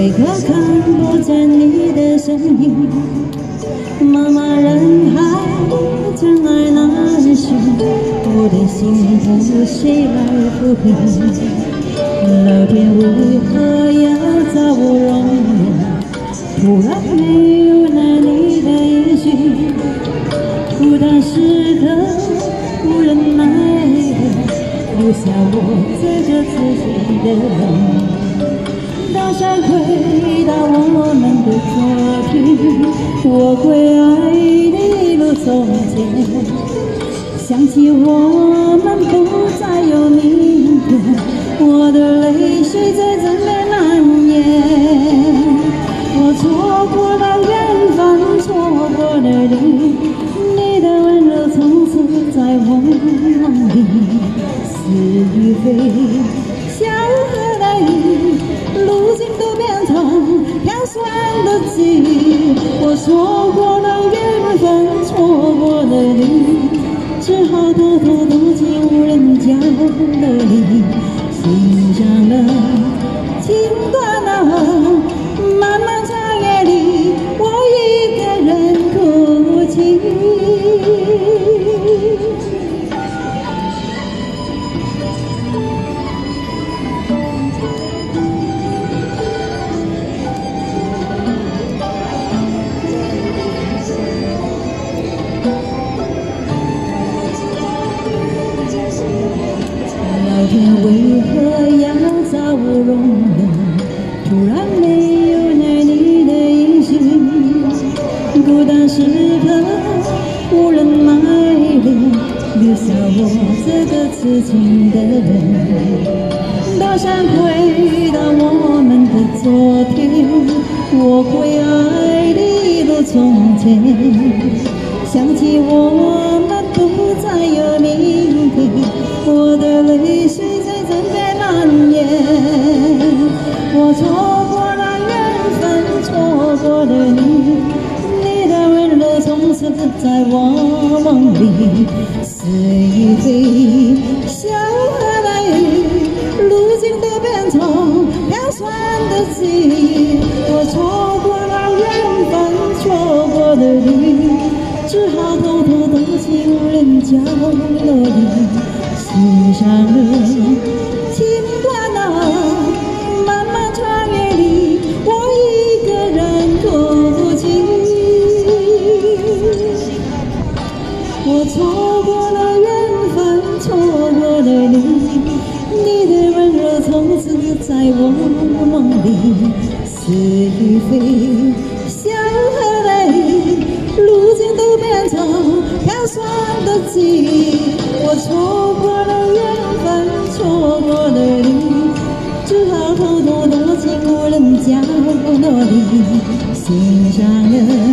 为何看不见你的身影？茫茫人海，真爱难寻，我的心头谁来抚平？老天为何要造我容颜？突然没有了你的音讯，孤单时刻无人奈何，留下我这个自己的人。当山回到我们的昨天，我会爱你如从前。想起我们不再有明天，我的泪水在怎么难咽。我错过了缘分，错过了你，你的温柔从此在我梦里是与非笑和泪一的记忆。我错过了缘分，错过了你，只好偷偷躲进无人家我这个痴情的人。多想回到我们的昨天，我会爱你如从前。想起我们不再有明天。我的泪水在枕边蔓延？我错过了缘分，错过了你，你的温柔从此在我梦里是一滴小河泪，如今都变成飘散的记忆。我错过了缘分，错过了你，只好偷偷躲进人角落里。心上了，角落里，欣赏了。